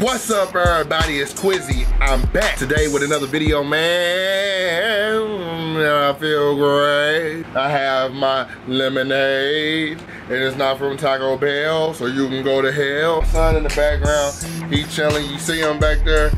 What's up everybody, it's Quizzy. I'm back today with another video, man. I feel great. I have my lemonade, and it's not from Taco Bell, so you can go to hell. Son in the background, he chilling, you see him back there.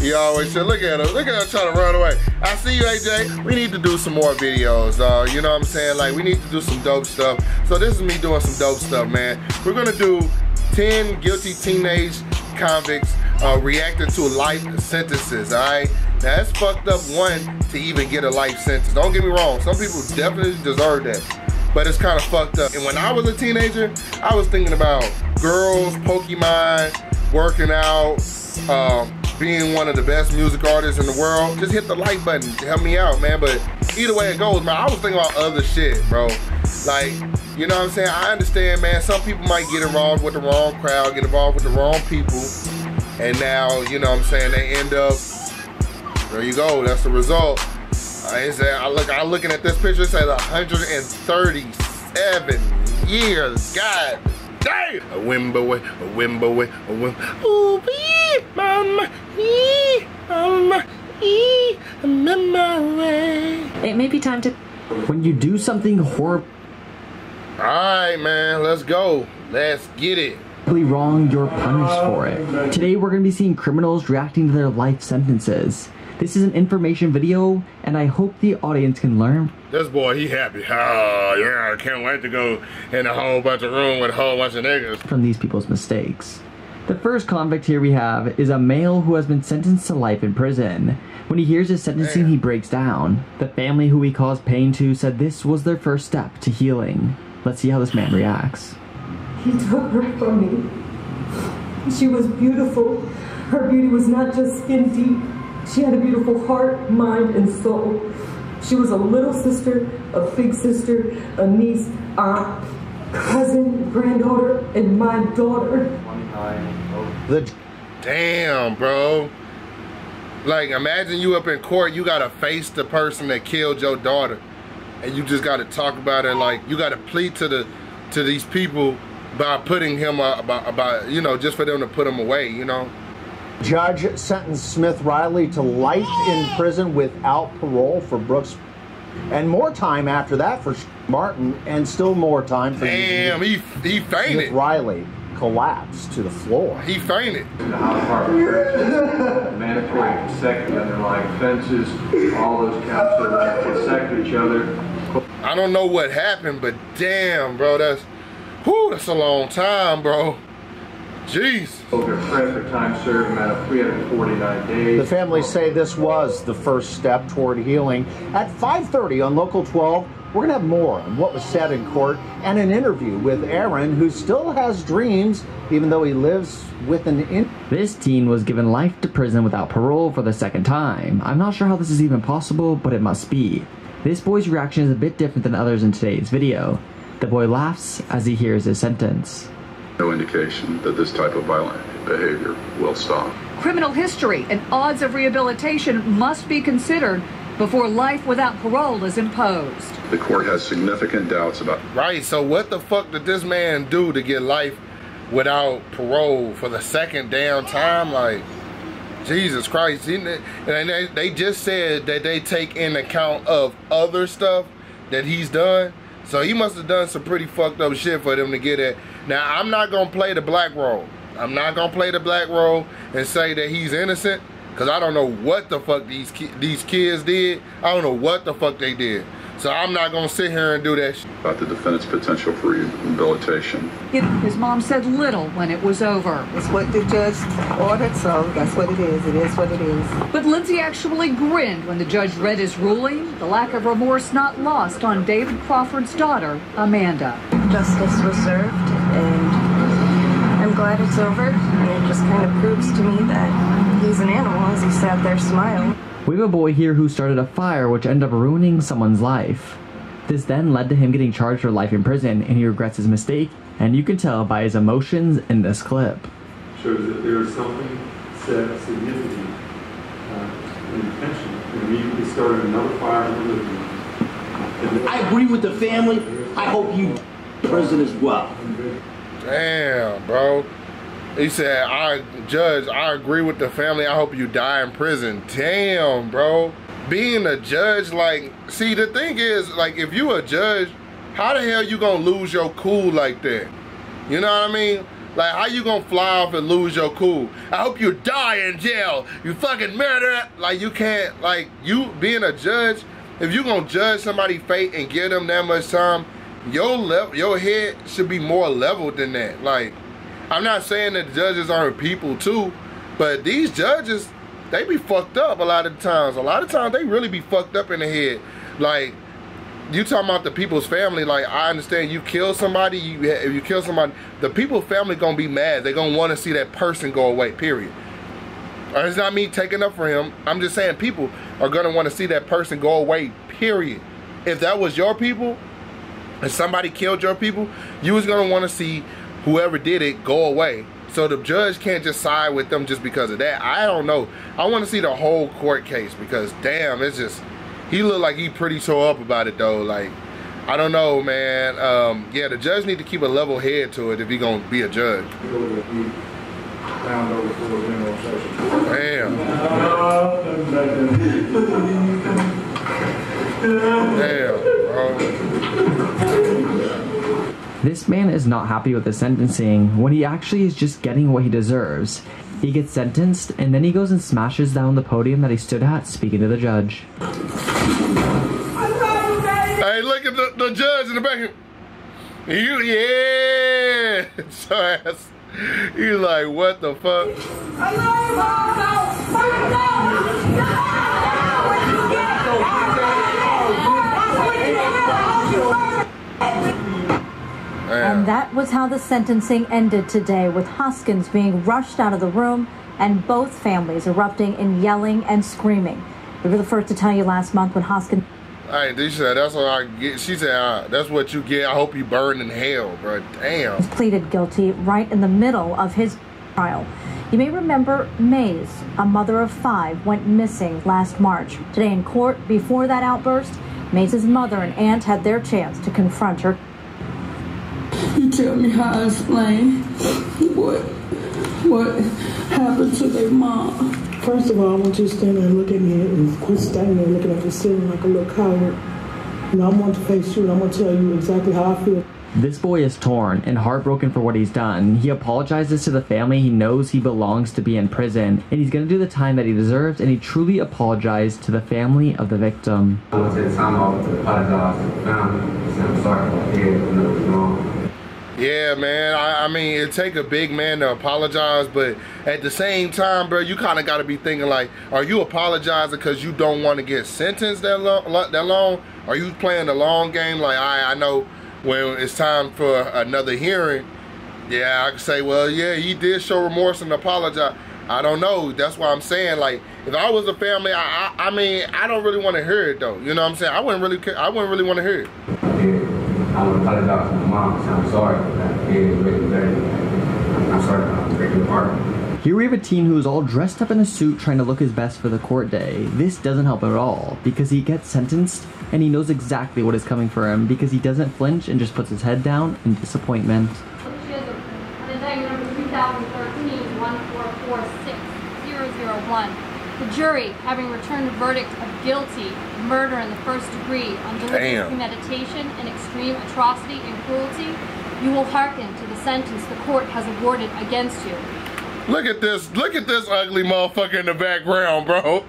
He always said, look at him, look at him trying to run away. I see you, AJ. We need to do some more videos, uh, you know what I'm saying? Like, we need to do some dope stuff. So this is me doing some dope stuff, man. We're gonna do 10 guilty teenage convicts uh, reacting to life sentences, all right? Now, that's fucked up, one, to even get a life sentence. Don't get me wrong, some people definitely deserve that, but it's kind of fucked up. And when I was a teenager, I was thinking about girls, Pokemon, working out, um, being one of the best music artists in the world. Just hit the like button to help me out, man. But either way it goes, man, I was thinking about other shit, bro. Like, you know what I'm saying? I understand, man, some people might get involved with the wrong crowd, get involved with the wrong people, and now, you know what I'm saying, they end up, there you go, that's the result. I say, I look, I'm looking at this picture, it says 137 years, God damn! A wimbo, a wimbo, a wimbo, ooh, wee, mama, ee, mama, ee, memory. It may be time to. When you do something horribly All right, man, let's go. Let's get it. wrong, you're punished for it. Today we're going to be seeing criminals reacting to their life sentences. This is an information video, and I hope the audience can learn This boy, he happy. Oh, yeah, I can't wait to go in a whole bunch of room with a whole bunch of niggas. from these people's mistakes. The first convict here we have is a male who has been sentenced to life in prison. When he hears his sentencing, he breaks down. The family who he caused pain to said this was their first step to healing. Let's see how this man reacts. He took her from me. She was beautiful. Her beauty was not just skin deep. She had a beautiful heart, mind, and soul. She was a little sister, a big sister, a niece, aunt, cousin, granddaughter, and my daughter. The Damn, bro. Like, imagine you up in court, you gotta face the person that killed your daughter. And you just gotta talk about it like you gotta plead to the to these people by putting him uh, about about you know, just for them to put him away, you know? judge sentenced Smith Riley to life in prison without parole for Brooks, and more time after that for Martin, and still more time for Damn, he he fainted Smith. Riley collapsed to the floor. He fainted. the House Department. Mandatory consecutive underlying offenses, all those counts are consecutive each other. I don't know what happened, but damn, bro, that's whew, that's a long time, bro. Jeez. Over credit for time served amount of 349 days. The families say this was the first step toward healing. At 5:30 on Local 12, we're gonna have more on what was said in court and an interview with Aaron, who still has dreams, even though he lives with an in. This teen was given life to prison without parole for the second time. I'm not sure how this is even possible, but it must be. This boy's reaction is a bit different than others in today's video. The boy laughs as he hears his sentence. no indication that this type of violent behavior will stop. Criminal history and odds of rehabilitation must be considered before life without parole is imposed. The court has significant doubts about Right, so what the fuck did this man do to get life without parole for the second damn time? Like, Jesus Christ. And they, they just said that they take in account of other stuff that he's done. So he must have done some pretty fucked up shit for them to get it. Now, I'm not going to play the black role. I'm not going to play the black role and say that he's innocent. Because I don't know what the fuck these, ki- these kids did. I don't know what the fuck they did. So I'm not going to sit here and do that about the defendant's potential for rehabilitation. His mom said little when it was over. It's what the judge ordered, so that's what it is. It is what it is. But Lindsay actually grinned when the judge read his ruling, the lack of remorse not lost on David Crawford's daughter, Amanda. Justice was served, and I'm glad it's over. And it just kind of proves to me that he's an animal as he sat there smiling. We have a boy here who started a fire which ended up ruining someone's life. This then led to him getting charged for life in prison, and he regrets his mistake, and you can tell by his emotions in this clip. Shows that there is something said significant uh, in intention. And immediately started another fire in the living room. I agree with the family. I hope you prison as well. Damn, bro. He said, I judge, I agree with the family. I hope you die in prison. Damn, bro. Being a judge, like, see, the thing is, like, if you a judge, how the hell you gonna lose your cool like that? You know what I mean? Like, how you gonna fly off and lose your cool? I hope you die in jail. You fucking murderer. Like, you can't, like, you being a judge, if you gonna judge somebody's fate and give them that much time, your level, your head should be more leveled than that. Like, I'm not saying that judges aren't people too, but these judges, they be fucked up a lot of times. A lot of times they really be fucked up in the head. Like, you talking about the people's family, like I understand you kill somebody, you if you kill somebody, the people's family gonna be mad. They're gonna want to see that person go away, period. Or it's not me taking up for him. I'm just saying people are gonna want to see that person go away, period. If that was your people, if somebody killed your people, you was gonna want to see whoever did it go away. So the judge can't just side with them just because of that. I don't know. I want to see the whole court case because damn, it's just he looked like he pretty tore up about it though. Like I don't know, man. Um, yeah, the judge need to keep a level head to it if he gonna be a judge. Damn. Damn, bro. This man is not happy with the sentencing when he actually is just getting what he deserves. He gets sentenced and then he goes and smashes down the podium that he stood at speaking to the judge. Hey, look at the, the judge in the back. You, yeah. So ass. He's like, what the fuck? And that was how the sentencing ended today, with Hoskins being rushed out of the room and both families erupting in yelling and screaming. We were the first to tell you last month when Hoskins. Hey, she said, that's what I get. She said, uh, that's what you get. I hope you burn in hell, bro. Damn. pleaded guilty right in the middle of his trial. You may remember Mays, a mother of five, went missing last March. Today in court, before that outburst, Mays' mother and aunt had their chance to confront her. You tell me how I explain what what happened to their mom. First of all, I want you to stand there and look at me and quit standing there looking at the ceiling like a little coward. You know, I'm going to face you and I'm going to tell you exactly how I feel. This boy is torn and heartbroken for what he's done. He apologizes to the family. He knows he belongs to be in prison and he's going to do the time that he deserves and he truly apologized to the family of the victim. I want to take time off to apologize to the family. Say I'm sorry for what I did. I know it was wrong. Yeah, man. I, I mean, it take a big man to apologize, but at the same time, bro, you kind of got to be thinking like, are you apologizing because you don't want to get sentenced that long? That long? Are you playing the long game? Like, I, I know when it's time for another hearing, yeah, I can say, well, yeah, he did show remorse and apologize. I don't know. That's why I'm saying, like, if I was a family, I, I, I mean, I don't really want to hear it though. You know what I'm saying? I wouldn't really, care, I wouldn't really want to hear it. I want to apologize to my mom and say I'm sorry for that. It is really dirty. I'm sorry for breaking apart. Here we have a teen who is all dressed up in a suit trying to look his best for the court day. This doesn't help at all because he gets sentenced and he knows exactly what is coming for him because he doesn't flinch and just puts his head down in disappointment. Indictment number 2013-1446001. The jury, having returned a verdict of guilty, murder in the first degree on deliberate premeditation and extreme atrocity and cruelty, you will hearken to the sentence the court has awarded against you. Look at this. Look at this ugly motherfucker in the background, bro.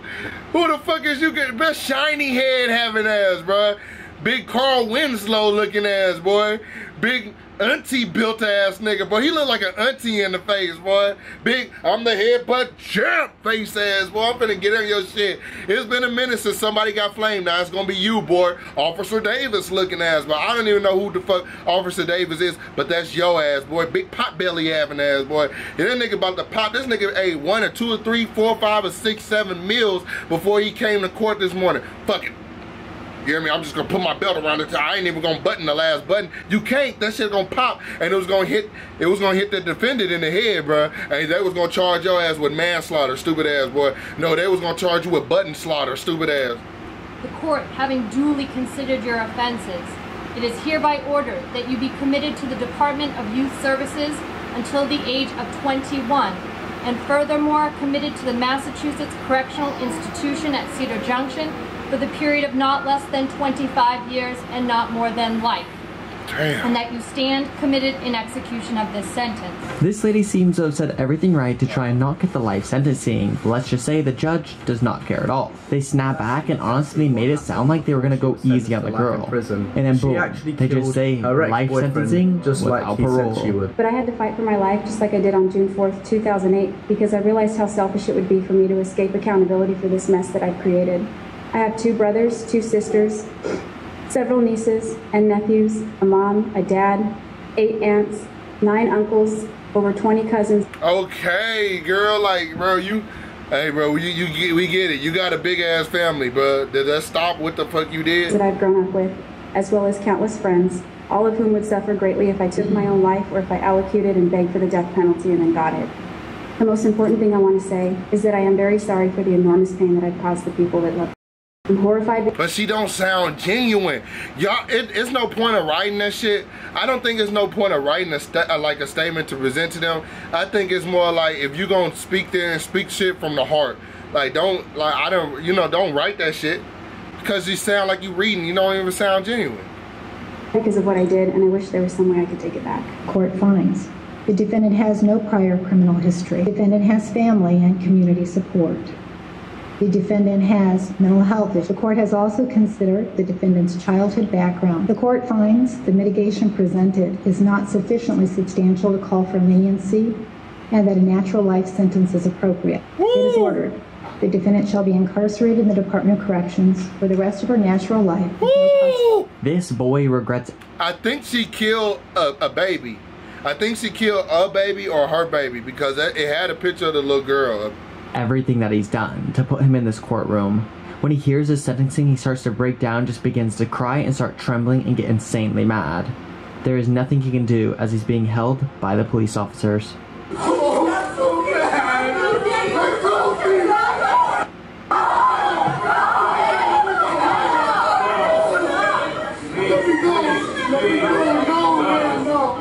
Who the fuck is you get best shiny head having ass, bro? Big Carl Winslow looking ass, boy. Big auntie built ass nigga, boy. He look like an auntie in the face, boy. Big, I'm the headbutt champ face ass, boy. I'm finna get on your shit. It's been a minute since somebody got flamed. Now it's gonna be you, boy. Officer Davis looking ass, but I don't even know who the fuck Officer Davis is, but that's your ass, boy. Big pot belly having ass, boy. And that nigga about to pop. This nigga ate one or two or three, four, five or six, seven meals before he came to court this morning. Fuck it. You hear me? I'm just gonna put my belt around it. I ain't even gonna button the last button. You can't. That shit gonna pop, and it was gonna hit. It was gonna hit the defendant in the head, bro. And they was gonna charge your ass with manslaughter, stupid ass boy. No, they was gonna charge you with button slaughter, stupid ass. The court, having duly considered your offenses, it is hereby ordered that you be committed to the Department of Youth Services until the age of 21, and furthermore committed to the Massachusetts Correctional Institution at Cedar Junction for the period of not less than 25 years and not more than life. Damn. And that you stand committed in execution of this sentence. This lady seems to have said everything right to try and not get the life sentencing. But let's just say the judge does not care at all. They snap back and honestly made it sound like they were gonna go easy on the girl. And then She boom, actually they just say her life ex-boyfriend sentencing just like without he said parole. she would. But I had to fight for my life just like I did on June 4th, 2008, because I realized how selfish it would be for me to escape accountability for this mess that I've created. I have two brothers, two sisters, several nieces and nephews, a mom, a dad, eight aunts, nine uncles, over 20 cousins. Okay, girl, like, bro, you, hey, bro, you, you get, we get it. You got a big ass family, but did that stop what the fuck you did? that I've grown up with, as well as countless friends, all of whom would suffer greatly if I took my own life or if I allocuted and begged for the death penalty and then got it. The most important thing I want to say is that I am very sorry for the enormous pain that I've caused the people that love. I'm horrified. But she don't sound genuine. Y'all, it, it's no point of writing that shit. I don't think it's no point of writing a sta- uh, like a statement to present to them. I think it's more like if you gonna speak there and speak shit from the heart. Like don't like I don't you know don't write that shit because you sound like you reading. You don't even sound genuine. because of what I did, and I wish there was some way I could take it back. Court finds the defendant has no prior criminal history. The defendant has family and community support. The defendant has mental health issues. The court has also considered the defendant's childhood background. The court finds the mitigation presented is not sufficiently substantial to call for leniency and that a natural life sentence is appropriate. It is ordered. The defendant shall be incarcerated in the Department of Corrections for the rest of her natural life. This boy regrets I think she killed a, a baby. I think she killed a baby or her baby because it it had a picture of the little girl. Everything that he's done to put him in this courtroom. When he hears his sentencing, he starts to break down, just begins to cry and start trembling and get insanely mad. There is nothing he can do as he's being held by the police officers.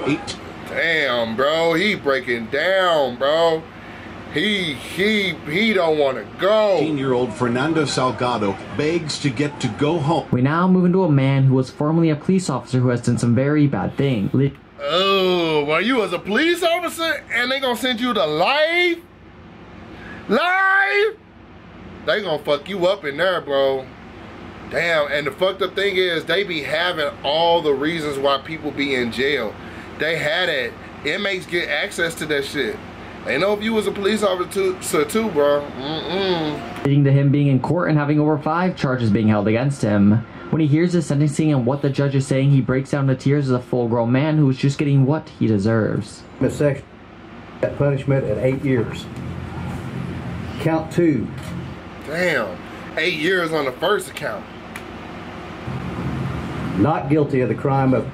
Eight. Damn, bro, he breaking down, bro. He he he don't want to go. 18-year-old Fernando Salgado begs to get to go home. We now move into a man who was formerly a police officer who has done some very bad things. Li- Oh, well, you was a police officer and they gonna send you to life? Life? They gonna fuck you up in there, bro. Damn, and the fucked up thing is they be having all the reasons why people be in jail. They had it. Inmates get access to that shit. They know if you was a police officer too, bro. Mm-mm. leading to him being in court and having over five charges being held against him. When he hears the sentencing and what the judge is saying, he breaks down to tears as a full grown man who is just getting what he deserves. A section that punishment at eight years. Count two. Damn. Eight years on the first account. Not guilty of the crime of.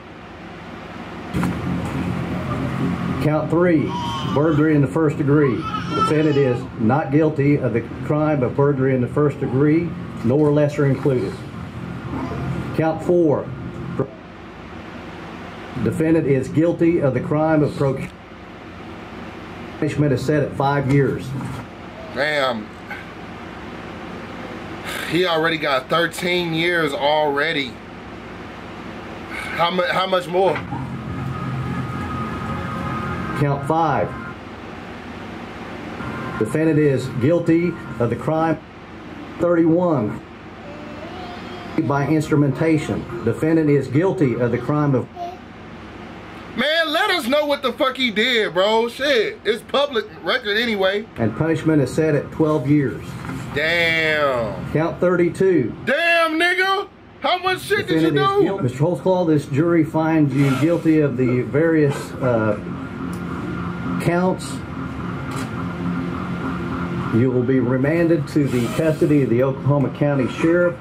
Count three. Burglary in the first degree. Defendant is not guilty of the crime of burglary in the first degree, nor lesser included. Count four. Defendant is guilty of the crime of procure. Punishment is set at five years. Damn. He already got 13 years already. How much? How much more? Count five. Defendant is guilty of the crime 31 by instrumentation. Defendant is guilty of the crime of Man, let us know what the fuck he did, bro. Shit, it's public record anyway. and punishment is set at 12 years. Damn. Count 32. Damn, nigga. How much shit did you do? Mr. Holtzclaw, this jury finds you guilty of the various uh, counts. You will be remanded to the custody of the Oklahoma County Sheriff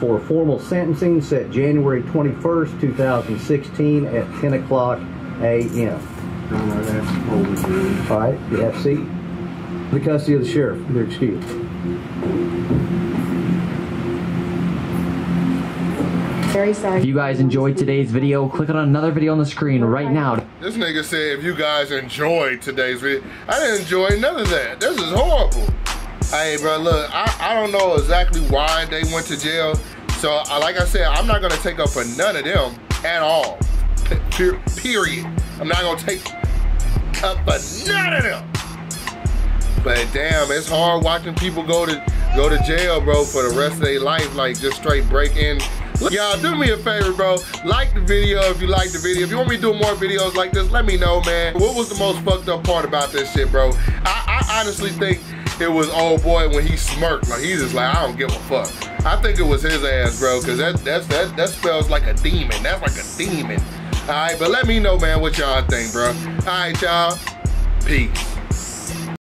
for formal sentencing set January 21st, 2016 at 10 o'clock a.m. All right, you have a seat. The custody of the sheriff, you're excused. Very sorry. If you guys enjoyed today's video, click on another video on the screen right now This nigga said if you guys enjoyed today's video. I didn't enjoy none of that. This is horrible. Hey, bro, look, I, I don't know exactly why they went to jail. So, uh, like I said, I'm not gonna take up for none of them at all. P period. I'm not gonna take up for none of them. But damn, it's hard watching people go to go to jail, bro, for the rest of their life, like just straight break in. Y'all do me a favor, bro. Like the video if you like the video. If you want me to do more videos like this, let me know, man. What was the most fucked up part about this shit, bro? I, I honestly think it was old boy when he smirked. Like he's just like, I don't give a fuck. I think it was his ass, bro, because that that's that that spells like a demon. That's like a demon. Alright, but let me know, man, what y'all think, bro. Alright, y'all. Peace.